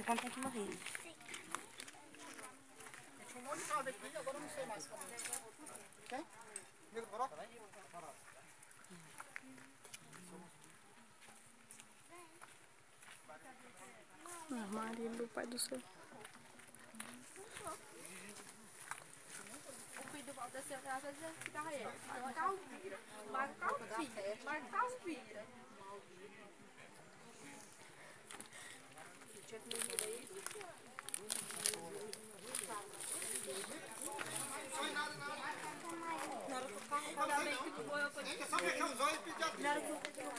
Ele conta aqui morrendo. Tinha um monte de aqui, agora eu não sei mais. Quem? Nego do Boró? Ah, Maria, meu pai do céu. O filho do atrás e dizia que tava ele. Marca Calvira. Marca Não, não, não. É só fechar os olhos e pedir a